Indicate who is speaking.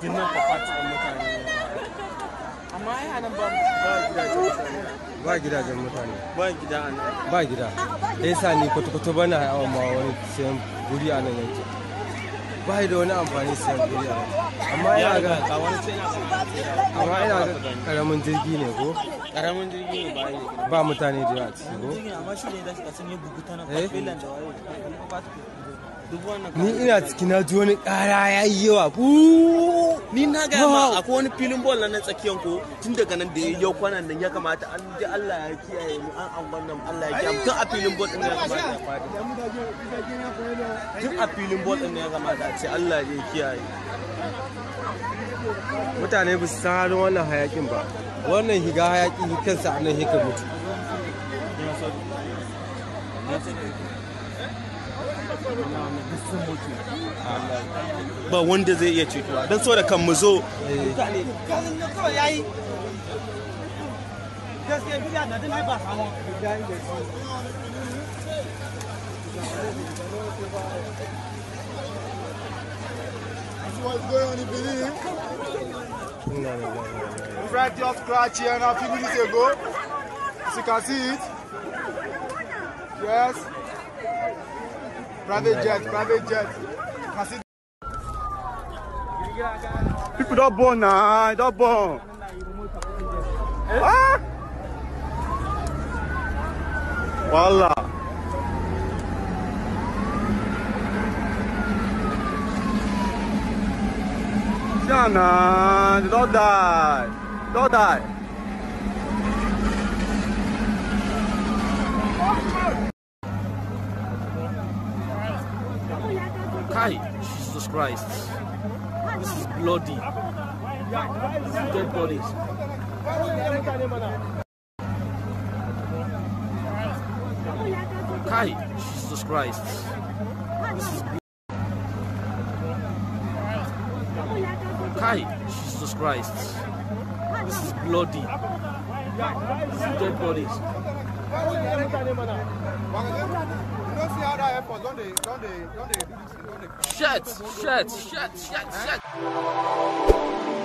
Speaker 1: ɗin nan kwafat ɗin mutane. Ne amma ai a nan ba ba gidajen mutane.
Speaker 2: Ba gidajen mutane.
Speaker 1: Ba gida a nan
Speaker 2: ba gida. Da yasa ni kwata-kwata bana hawa ma wani sayan guri a nan yanki ba da wani amfani a nan amma
Speaker 1: ya
Speaker 2: ina
Speaker 1: ga
Speaker 2: amma ina ga ƙaramin jirgi ne ko?
Speaker 1: Karamin jirgi ne ba yi
Speaker 2: ba mutane da yawa a ciki ko?
Speaker 1: Amma shi ne da shi kasan ya bugu tana
Speaker 2: Eh? ni ina ciki na ji wani kara ya yi yawa.
Speaker 1: Ni na ga ma akwai wani filin bol na tsakiyan ko? Tun daga nan da ya yau kwanan nan ya kamata an ji Allah ya kiyaye mu an an wannan Allah ya kiyaye mu. Tun a filin bol din ya kamata tun a filin bol din ya kamata ce Allah ya kiyaye.
Speaker 2: Mutane ba su san halin wannan hayakin ba. Wannan higa hayaki kansa a nan hika mutu.
Speaker 1: Ba wanda zai iya cewa don so da kan mu zo.
Speaker 3: What's going on in Benin?
Speaker 2: Ilaihi
Speaker 3: Fred just crashed here now a few minutes ago. As you can see it. Yes. Private jet, private jet. Can see People don't born now, don't born. Ah! Voila. Jana, they don't die. Don't die.
Speaker 1: Kai, Jesus Christ. This is bloody. Dead bodies. Kai, Jesus Christ. This is Jesus Christ. This is bloody. This is dead bodies. Shit, shit, shit, shit, shit.